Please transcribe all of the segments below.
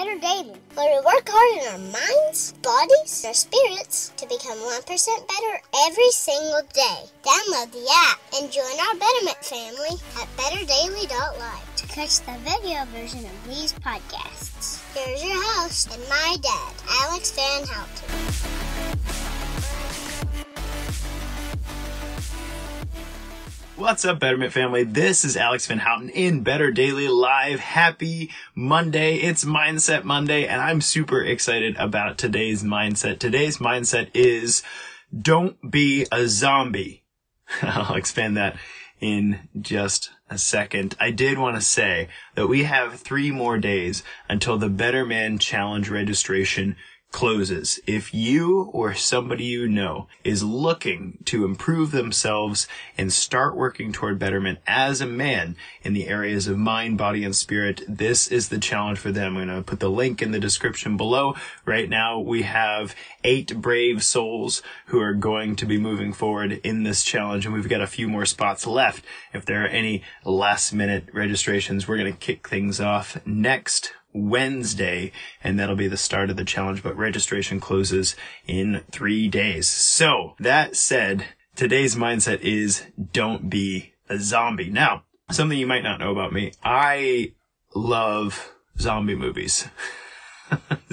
better daily, where we work hard in our minds, bodies, our spirits to become 1% better every single day. Download the app and join our Betterment family at betterdaily.live to catch the video version of these podcasts. Here's your host and my dad, Alex Van Houten. What's up, Betterment family? This is Alex Van Houten in Better Daily Live. Happy Monday. It's Mindset Monday, and I'm super excited about today's mindset. Today's mindset is don't be a zombie. I'll expand that in just a second. I did want to say that we have three more days until the Better Man Challenge registration closes. If you or somebody you know is looking to improve themselves and start working toward betterment as a man in the areas of mind, body, and spirit, this is the challenge for them. I'm going to put the link in the description below. Right now, we have eight brave souls who are going to be moving forward in this challenge, and we've got a few more spots left. If there are any last minute registrations, we're going to kick things off next Wednesday, and that'll be the start of the challenge, but registration closes in three days. So, that said, today's mindset is don't be a zombie. Now, something you might not know about me, I love zombie movies.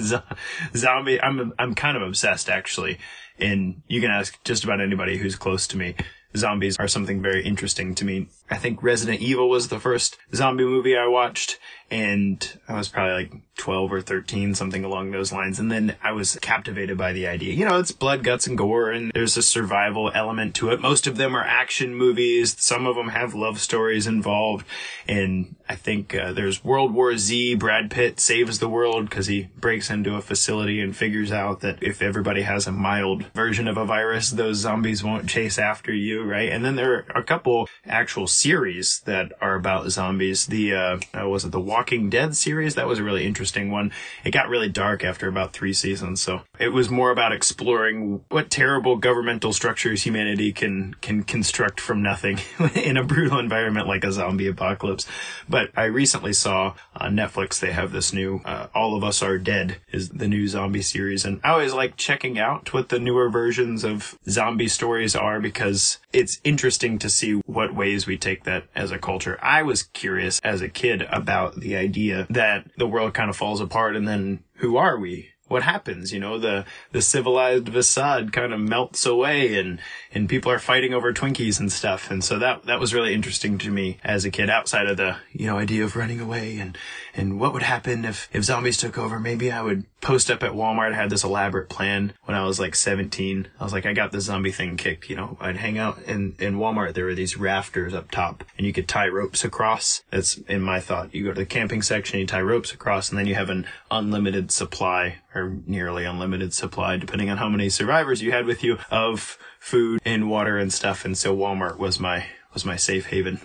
zombie, I'm, I'm kind of obsessed actually. And you can ask just about anybody who's close to me zombies are something very interesting to me. I think Resident Evil was the first zombie movie I watched, and I was probably like 12 or 13, something along those lines. And then I was captivated by the idea. You know, it's blood, guts, and gore, and there's a survival element to it. Most of them are action movies. Some of them have love stories involved. And I think uh, there's World War Z. Brad Pitt saves the world because he breaks into a facility and figures out that if everybody has a mild version of a virus, those zombies won't chase after you, right? And then there are a couple actual series that are about zombies. The, uh, uh was it the Walking Dead series? That was a really interesting one. It got really dark after about three seasons, so it was more about exploring what terrible governmental structures humanity can can construct from nothing in a brutal environment like a zombie apocalypse. But I recently saw on Netflix they have this new uh, All of Us Are Dead is the new zombie series, and I always like checking out what the newer versions of zombie stories are because it's interesting to see what ways we take that as a culture. I was curious as a kid about the idea that the world kind of falls apart and then who are we? What happens? You know, the, the civilized facade kind of melts away and, and people are fighting over Twinkies and stuff. And so that, that was really interesting to me as a kid outside of the, you know, idea of running away and, and what would happen if, if zombies took over. Maybe I would post up at Walmart. I had this elaborate plan when I was like 17. I was like, I got the zombie thing kicked. You know, I'd hang out in, in Walmart. There were these rafters up top and you could tie ropes across. That's in my thought. You go to the camping section, you tie ropes across and then you have an unlimited supply or nearly unlimited supply, depending on how many survivors you had with you of food and water and stuff. And so Walmart was my, was my safe haven.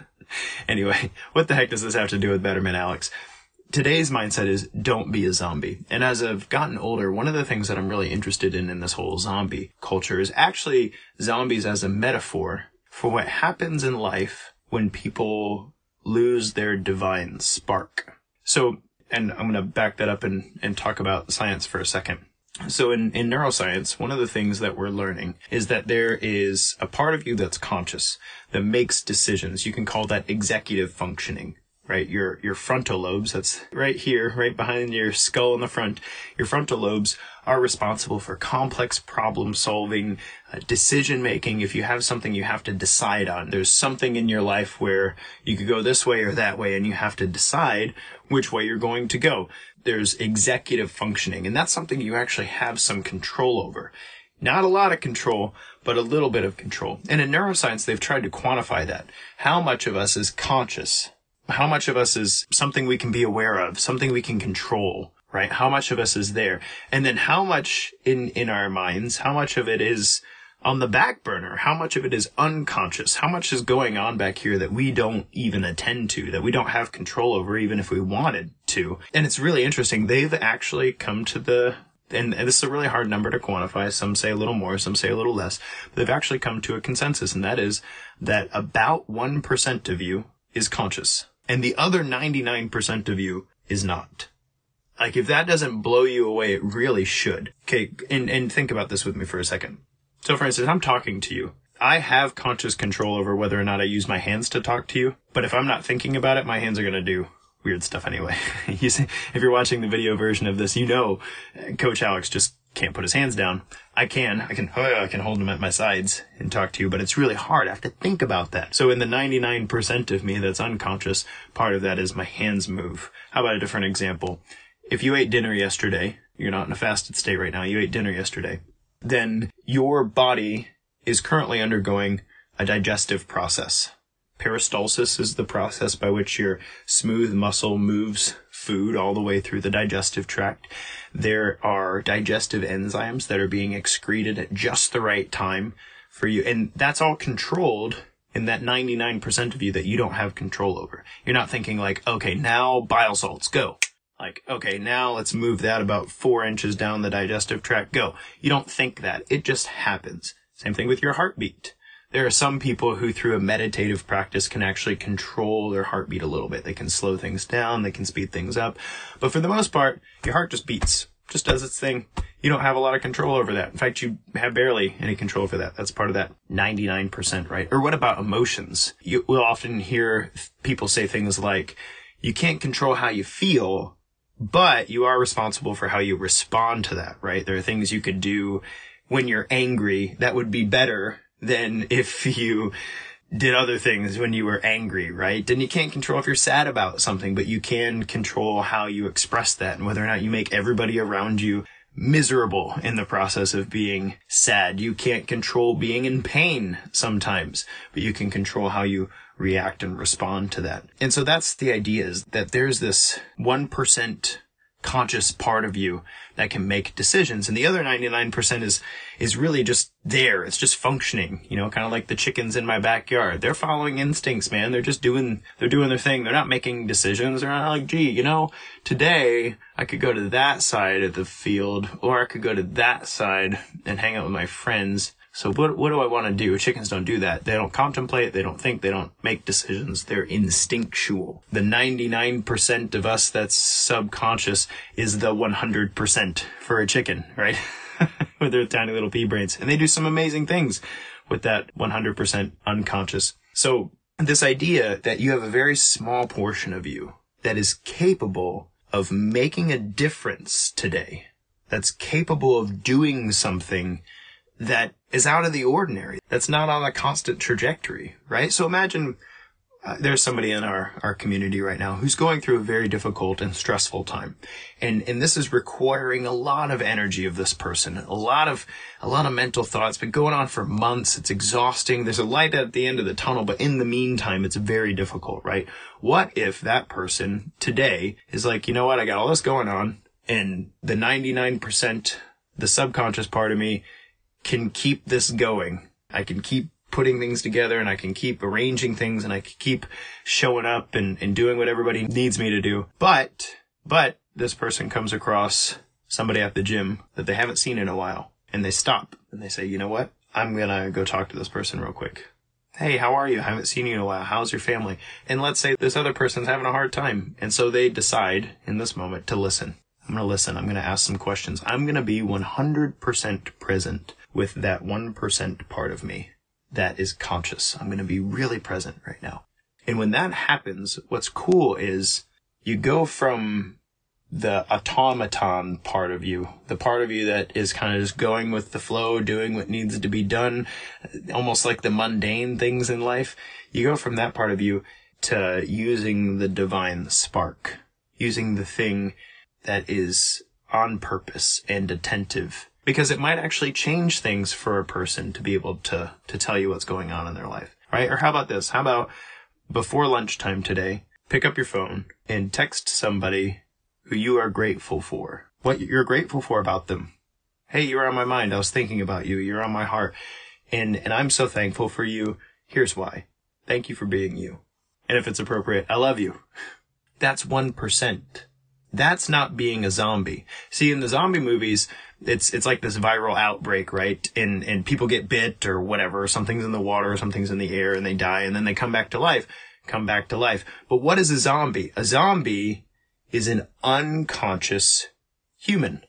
anyway, what the heck does this have to do with Betterment, Alex? today's mindset is don't be a zombie. And as I've gotten older, one of the things that I'm really interested in in this whole zombie culture is actually zombies as a metaphor for what happens in life when people lose their divine spark. So, and I'm going to back that up and, and talk about science for a second. So in, in neuroscience, one of the things that we're learning is that there is a part of you that's conscious, that makes decisions. You can call that executive functioning right? Your, your frontal lobes, that's right here, right behind your skull in the front. Your frontal lobes are responsible for complex problem solving, uh, decision making. If you have something you have to decide on, there's something in your life where you could go this way or that way and you have to decide which way you're going to go. There's executive functioning and that's something you actually have some control over. Not a lot of control, but a little bit of control. And in neuroscience, they've tried to quantify that. How much of us is conscious? How much of us is something we can be aware of, something we can control, right? How much of us is there? And then how much in, in our minds, how much of it is on the back burner? How much of it is unconscious? How much is going on back here that we don't even attend to, that we don't have control over even if we wanted to? And it's really interesting. They've actually come to the and, this is a really hard number to quantify. Some say a little more, some say a little less. But they've actually come to a consensus, and that is that about 1% of you is conscious and the other 99% of you is not. Like if that doesn't blow you away, it really should. Okay. And, and think about this with me for a second. So for instance, I'm talking to you. I have conscious control over whether or not I use my hands to talk to you. But if I'm not thinking about it, my hands are going to do weird stuff anyway. you see, if you're watching the video version of this, you know, uh, Coach Alex just can't put his hands down. I can, I can, oh, I can hold them at my sides and talk to you, but it's really hard. I have to think about that. So in the 99% of me that's unconscious, part of that is my hands move. How about a different example? If you ate dinner yesterday, you're not in a fasted state right now, you ate dinner yesterday, then your body is currently undergoing a digestive process. Peristalsis is the process by which your smooth muscle moves food all the way through the digestive tract. There are digestive enzymes that are being excreted at just the right time for you. And that's all controlled in that 99% of you that you don't have control over. You're not thinking like, okay, now bile salts, go. Like, okay, now let's move that about four inches down the digestive tract, go. You don't think that. It just happens. Same thing with your heartbeat there are some people who through a meditative practice can actually control their heartbeat a little bit. They can slow things down, they can speed things up. But for the most part, your heart just beats, just does its thing. You don't have a lot of control over that. In fact, you have barely any control for that. That's part of that 99%, right? Or what about emotions? You will often hear people say things like, you can't control how you feel, but you are responsible for how you respond to that, right? There are things you could do when you're angry that would be better than if you did other things when you were angry, right? And you can't control if you're sad about something, but you can control how you express that and whether or not you make everybody around you miserable in the process of being sad. You can't control being in pain sometimes, but you can control how you react and respond to that. And so that's the idea is that there's this 1% conscious part of you that can make decisions. And the other 99% is, is really just there. It's just functioning, you know, kind of like the chickens in my backyard. They're following instincts, man. They're just doing, they're doing their thing. They're not making decisions. They're not like, gee, you know, today I could go to that side of the field or I could go to that side and hang out with my friends so what, what do I want to do? Chickens don't do that. They don't contemplate. They don't think. They don't make decisions. They're instinctual. The 99% of us that's subconscious is the 100% for a chicken, right? with their tiny little pea brains. And they do some amazing things with that 100% unconscious. So this idea that you have a very small portion of you that is capable of making a difference today, that's capable of doing something that is out of the ordinary. That's not on a constant trajectory, right? So imagine uh, there's somebody in our, our community right now who's going through a very difficult and stressful time. And, and this is requiring a lot of energy of this person, a lot of, a lot of mental thoughts, been going on for months. It's exhausting. There's a light at the end of the tunnel, but in the meantime, it's very difficult, right? What if that person today is like, you know what? I got all this going on and the 99%, the subconscious part of me can keep this going. I can keep putting things together and I can keep arranging things and I can keep showing up and, and doing what everybody needs me to do. But, but this person comes across somebody at the gym that they haven't seen in a while and they stop and they say, you know what? I'm going to go talk to this person real quick. Hey, how are you? I haven't seen you in a while. How's your family? And let's say this other person's having a hard time. And so they decide in this moment to listen. I'm going to listen. I'm going to ask some questions. I'm going to be 100% present with that 1% part of me that is conscious. I'm going to be really present right now. And when that happens, what's cool is you go from the automaton part of you, the part of you that is kind of just going with the flow, doing what needs to be done, almost like the mundane things in life. You go from that part of you to using the divine spark, using the thing that is on purpose and attentive because it might actually change things for a person to be able to, to tell you what's going on in their life, right? Or how about this? How about before lunchtime today, pick up your phone and text somebody who you are grateful for, what you're grateful for about them. Hey, you're on my mind. I was thinking about you. You're on my heart. And, and I'm so thankful for you. Here's why. Thank you for being you. And if it's appropriate, I love you. That's 1%. That's not being a zombie. See, in the zombie movies, it's it's like this viral outbreak, right? And and people get bit or whatever, something's in the water, or something's in the air, and they die, and then they come back to life, come back to life. But what is a zombie? A zombie is an unconscious human.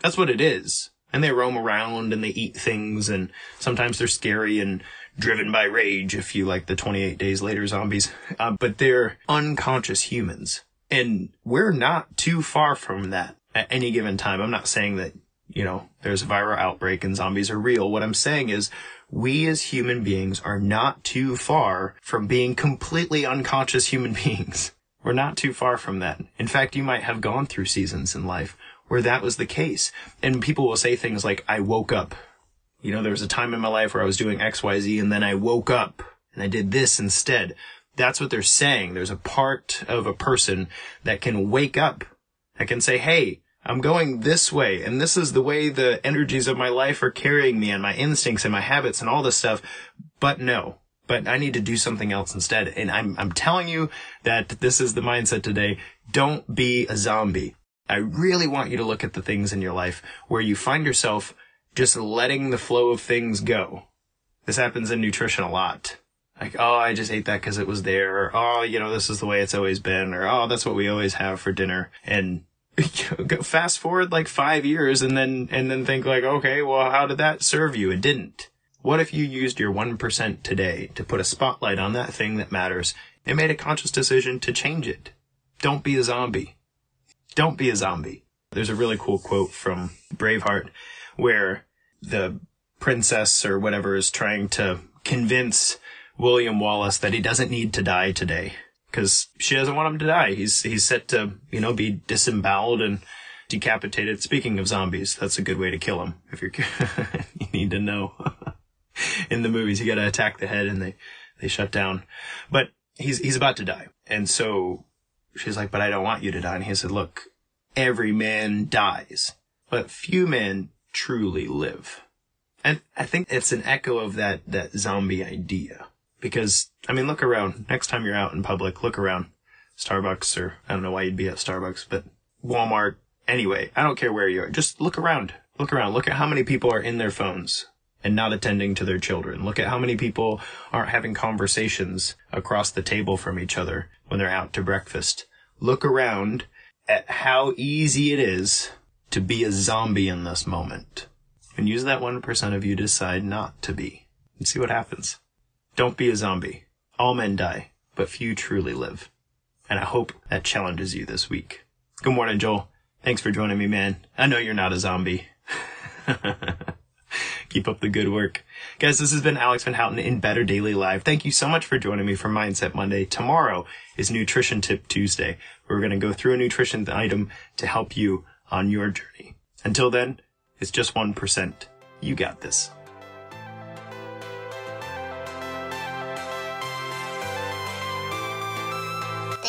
That's what it is. And they roam around and they eat things and sometimes they're scary and driven by rage if you like the 28 days later zombies. Uh, but they're unconscious humans. And we're not too far from that at any given time. I'm not saying that, you know, there's a viral outbreak and zombies are real. What I'm saying is we as human beings are not too far from being completely unconscious human beings. We're not too far from that. In fact, you might have gone through seasons in life where that was the case. And people will say things like, I woke up. You know, there was a time in my life where I was doing XYZ and then I woke up and I did this instead. That's what they're saying. There's a part of a person that can wake up, that can say, Hey, I'm going this way and this is the way the energies of my life are carrying me and my instincts and my habits and all this stuff. But no, but I need to do something else instead. And I'm, I'm telling you that this is the mindset today. Don't be a zombie. I really want you to look at the things in your life where you find yourself just letting the flow of things go. This happens in nutrition a lot. Like, oh, I just ate that because it was there. Or, oh, you know, this is the way it's always been. Or, oh, that's what we always have for dinner. And fast forward like five years and then, and then think like, okay, well, how did that serve you? It didn't. What if you used your 1% today to put a spotlight on that thing that matters and made a conscious decision to change it? Don't be a zombie. Don't be a zombie. There's a really cool quote from Braveheart where the princess or whatever is trying to convince William Wallace that he doesn't need to die today because she doesn't want him to die. He's he's set to you know be disemboweled and decapitated. Speaking of zombies, that's a good way to kill him. If you're you need to know in the movies, you got to attack the head and they they shut down. But he's he's about to die, and so she's like, but I don't want you to die. And he said, look, every man dies, but few men truly live. And I think it's an echo of that, that zombie idea. Because, I mean, look around. Next time you're out in public, look around. Starbucks or, I don't know why you'd be at Starbucks, but Walmart. Anyway, I don't care where you are. Just look around. Look around. Look at how many people are in their phones and not attending to their children. Look at how many people aren't having conversations across the table from each other when they're out to breakfast. Look around at how easy it is to be a zombie in this moment. And use that 1% of you decide not to be. And see what happens. Don't be a zombie. All men die, but few truly live. And I hope that challenges you this week. Good morning, Joel. Thanks for joining me, man. I know you're not a zombie. Keep up the good work. Guys, this has been Alex Van Houten in Better Daily Live. Thank you so much for joining me for Mindset Monday. Tomorrow is Nutrition Tip Tuesday. We're going to go through a nutrition item to help you on your journey. Until then, it's just 1%. You got this.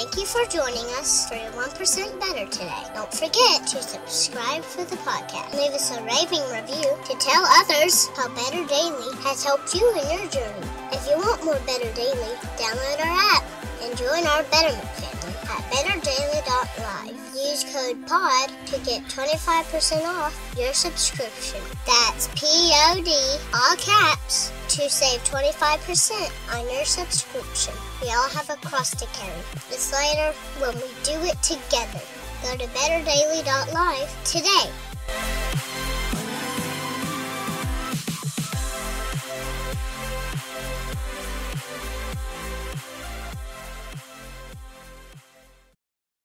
Thank you for joining us for 1% Better today. Don't forget to subscribe for the podcast. Leave us a raving review to tell others how Better Daily has helped you in your journey. If you want more Better Daily, download our app and join our Betterment family at betterdaily.live. Use code POD to get 25% off your subscription. That's P-O-D, all caps, to save 25% on your subscription. We all have a cross to carry. It's later when we do it together. Go to betterdaily.live today.